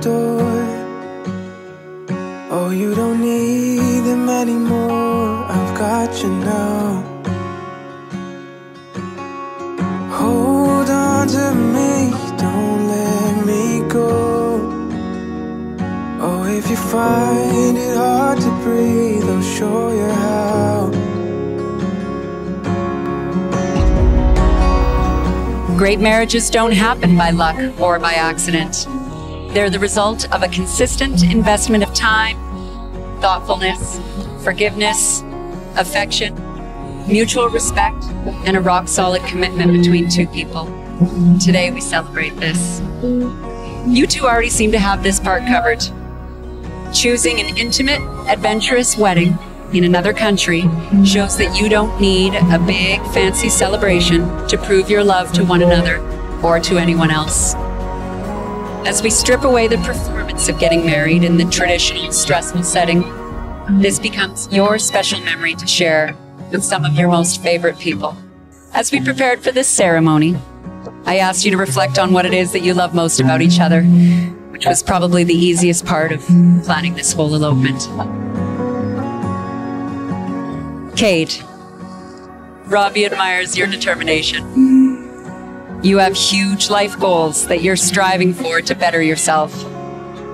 door. Oh, you don't need them anymore. I've got you now. Hold on to me, don't let me go. Oh, if you find it hard to breathe, I'll show you how. Great marriages don't happen by luck or by accident. They're the result of a consistent investment of time, thoughtfulness, forgiveness, affection, mutual respect, and a rock solid commitment between two people. Today we celebrate this. You two already seem to have this part covered. Choosing an intimate, adventurous wedding in another country shows that you don't need a big, fancy celebration to prove your love to one another or to anyone else. As we strip away the performance of getting married in the traditional, stressful setting, this becomes your special memory to share with some of your most favorite people. As we prepared for this ceremony, I asked you to reflect on what it is that you love most about each other, which was probably the easiest part of planning this whole elopement. Cade, Robbie admires your determination. You have huge life goals that you're striving for to better yourself.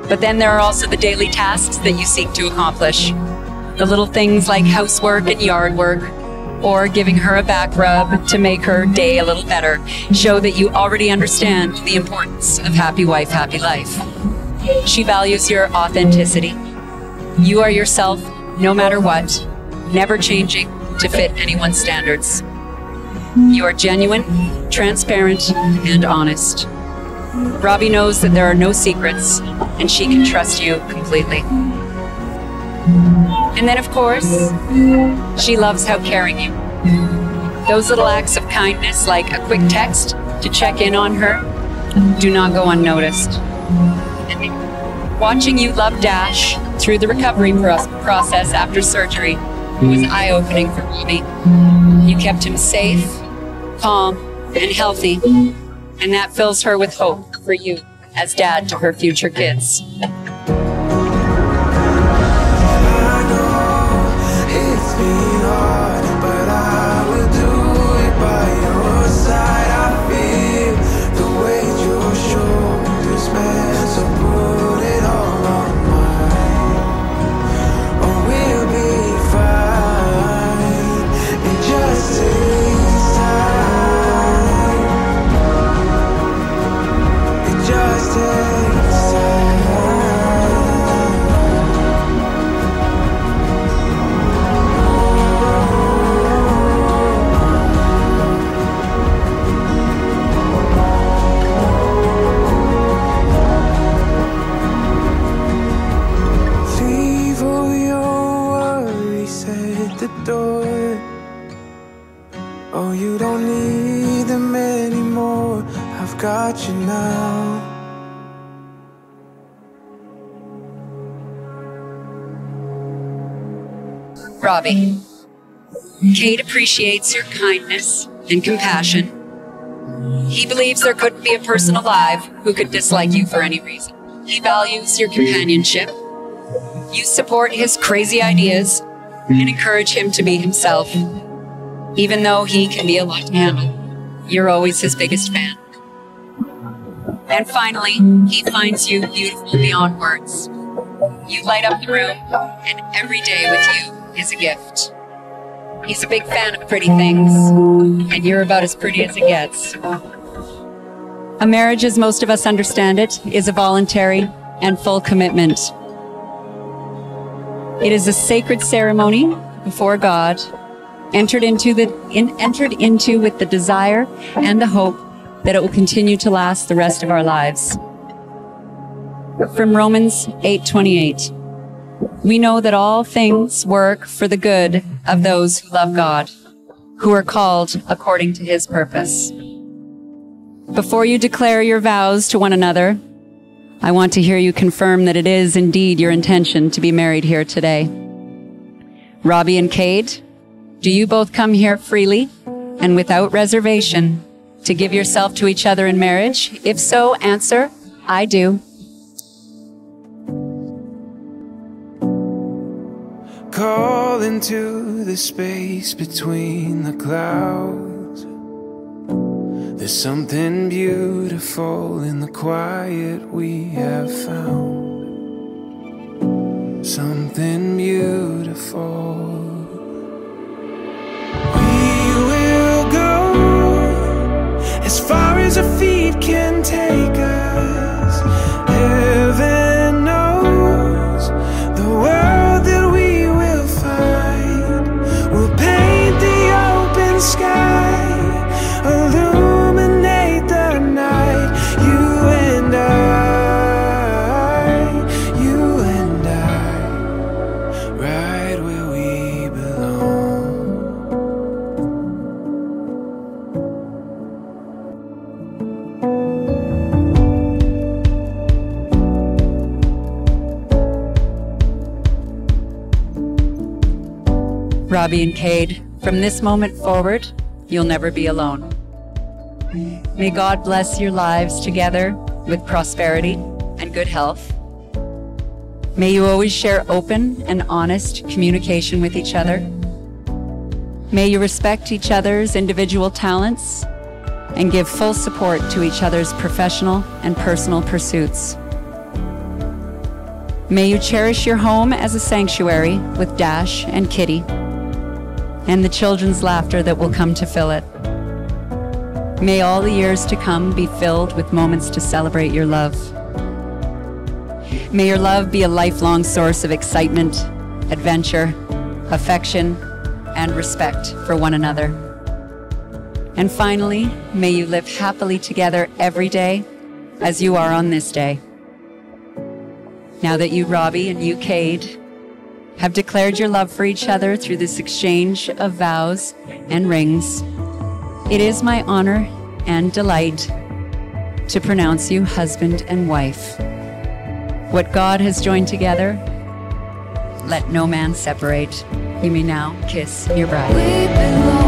But then there are also the daily tasks that you seek to accomplish. The little things like housework and yard work, or giving her a back rub to make her day a little better, show that you already understand the importance of happy wife, happy life. She values your authenticity. You are yourself no matter what, never changing to fit anyone's standards. You are genuine, transparent, and honest. Robbie knows that there are no secrets, and she can trust you completely. And then, of course, she loves how caring you. Those little acts of kindness, like a quick text to check in on her, do not go unnoticed. Watching you love Dash through the recovery pro- process after surgery was eye opening for Robbie. You kept him safe, calm, and healthy, and that fills her with hope for you as dad to her future kids. Got you now. Robbie. Cade appreciates your kindness and compassion. He believes there couldn't be a person alive who could dislike you for any reason. He values your companionship. You support his crazy ideas and encourage him to be himself. Even though he can be a lot to handle, you're always his biggest fan. And finally, he finds you beautiful beyond words. You light up the room, and every day with you is a gift. He's a big fan of pretty things, and you're about as pretty as it gets. A marriage, as most of us understand it, is a voluntary and full commitment. It is a sacred ceremony before God, entered into the in, entered into with the desire and the hope that it will continue to last the rest of our lives. From Romans 8:28. We know that all things work for the good of those who love God, who are called according to his purpose. Before you declare your vows to one another, I want to hear you confirm that it is indeed your intention to be married here today. Robbie and Cade, do you both come here freely and without reservation to give yourself to each other in marriage? If so, answer, I do. Call into the space between the clouds. There's something beautiful in the quiet we have found. Something beautiful. As far as our feet can take Robbie and Cade, from this moment forward, you'll never be alone. May God bless your lives together with prosperity and good health. May you always share open and honest communication with each other. May you respect each other's individual talents and give full support to each other's professional and personal pursuits. May you cherish your home as a sanctuary with Dash and Kitty and the children's laughter that will come to fill it. May all the years to come be filled with moments to celebrate your love. May your love be a lifelong source of excitement, adventure, affection, and respect for one another. And finally, may you live happily together every day as you are on this day. Now that you, Robbie, and you, Cade, have declared your love for each other through this exchange of vows and rings, it is my honor and delight to pronounce you husband and wife. What God has joined together, let no man separate. You may now kiss your bride.